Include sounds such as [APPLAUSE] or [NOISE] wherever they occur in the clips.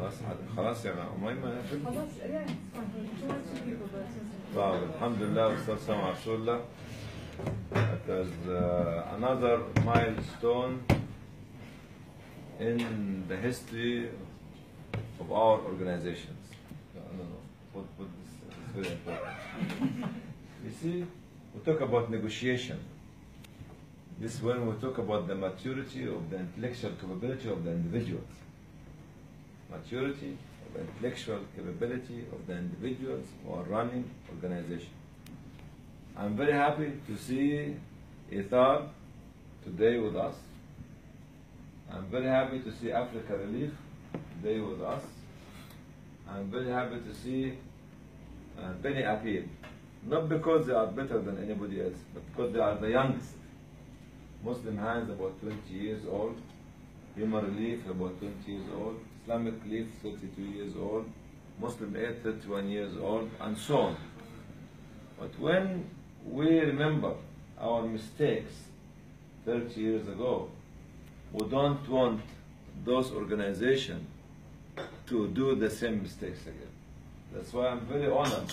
خلاص خلاص يا مهمة خلاص yeah it's fine too much people but it's- طيب الحمد لله والصلاة والسلام على رسول الله It was uh, another milestone in the history of our organizations. No, no, no. Put, put this, this is very important. You see, we talk about negotiation. This is when we talk about the maturity of the intellectual capability of the individuals. Maturity of intellectual capability of the individuals who are running organization. I'm very happy to see Ethar today with us. I'm very happy to see Africa Relief today with us. I'm very happy to see uh, Penny Appeal. Not because they are better than anybody else, but because they are the youngest. Muslim Hands about 20 years old, Human Relief about 20 years old, Islamic Relief 32 years old, Muslim Aid 31 years old, and so on. But when we remember our mistakes 30 years ago, we don't want those organizations to do the same mistakes again. That's why I'm very honored.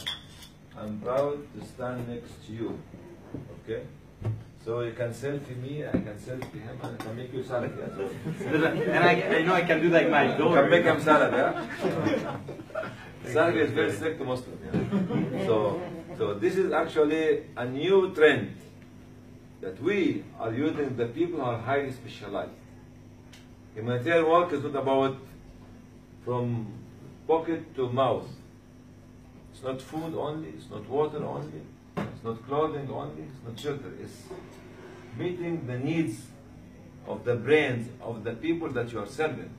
I'm proud to stand next to you. Okay? So you can selfie me, I can selfie him, and I can make you salad. Yeah? and I, I know I can do like my You daughter. can make him salad, yeah? [LAUGHS] salad is very strict Muslim. Yeah? So, so this is actually a new trend that we are using the people who are highly specialized. Humanitarian work is not about from pocket to mouth. It's not food only, it's not water only, not clothing only, it's not shelter. It's meeting the needs of the brains of the people that you are serving.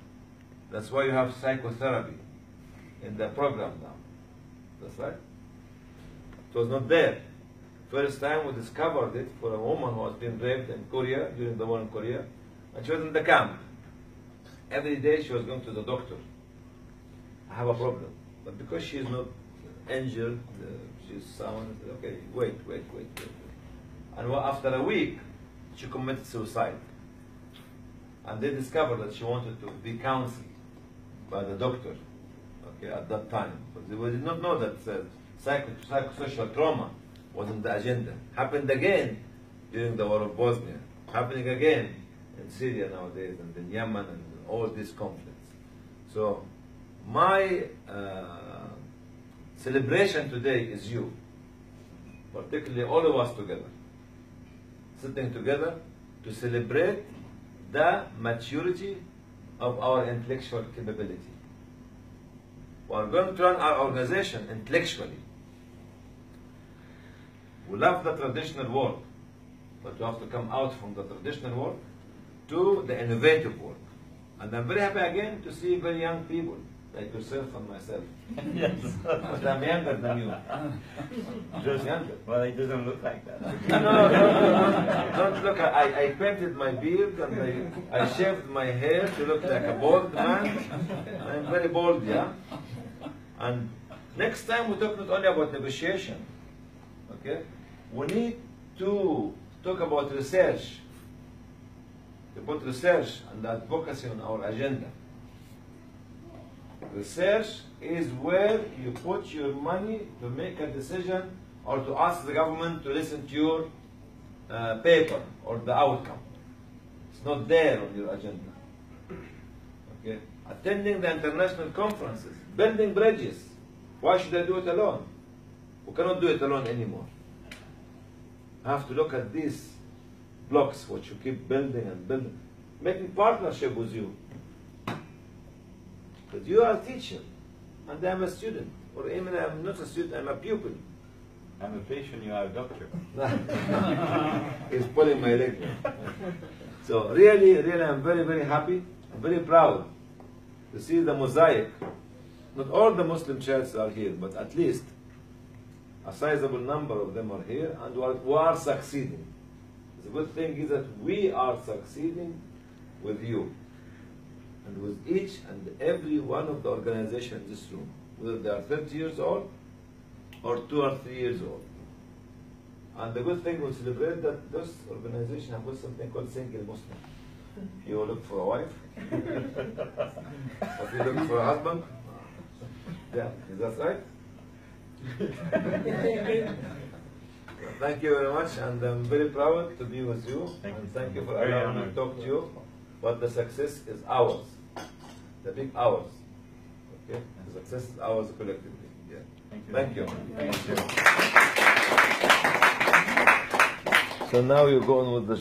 That's why you have psychotherapy in the program now. That's right. It was not there. First time we discovered it for a woman who was being raped in Korea during the war in Korea, and she was in the camp. Every day she was going to the doctor. I have a problem, but because she is not injured, uh, she's sound. Okay, wait, wait, wait, wait. wait. And after a week, she committed suicide. And they discovered that she wanted to be counseled by the doctor. Okay, at that time, but they did not know that uh, psycho psychosocial trauma was on the agenda. Happened again during the war of Bosnia. Happening again in Syria nowadays, and in Yemen, and all these conflicts. So, my uh, celebration today is you, particularly all of us together, sitting together to celebrate the maturity of our intellectual capability. We are going to run our organization intellectually. We love the traditional world, but we have to come out from the traditional world to the innovative world. And I'm very happy again to see very young people like yourself and myself. yes. But I'm younger than you. Just younger. Well, it doesn't look like that. No, no, no, no, no. Don't look. I, I painted my beard and I, I shaved my hair to look like a bald man. I'm very bald, yeah. And next time we talk not only about negotiation, okay? We need to talk about research. To put research and advocacy on our agenda. Research is where you put your money to make a decision or to ask the government to listen to your uh, paper or the outcome. It's not there on your agenda. Okay? Attending the international conferences, building bridges. Why should I do it alone? We cannot do it alone anymore. I have to look at these blocks which you keep building and building, making partnership with you. But you are a teacher, and I'm a student, or even I'm not a student, I'm a pupil. I'm a patient, you are a doctor. [LAUGHS] He's pulling my leg. So really, really, I'm very, very happy. I'm very proud to see the mosaic. Not all the Muslim churches are here, but at least a sizable number of them are here, and we are, we are succeeding. The good thing is that we are succeeding with you, and with each and every one of the organizations in this room, whether they are 30 years old or two or three years old. And the good thing we celebrate that those organizations have got something called single Muslim. [LAUGHS] you look for a wife. If you look for a husband. Yeah, is that right? [LAUGHS] Thank you very much, and I'm very proud to be with you. Thank you. and thank you for allowing me to talk to you. But the success is ours, the big ours. Okay, the success is ours collectively. Yeah. Thank you. Thank you. Thank you. So now you're going with the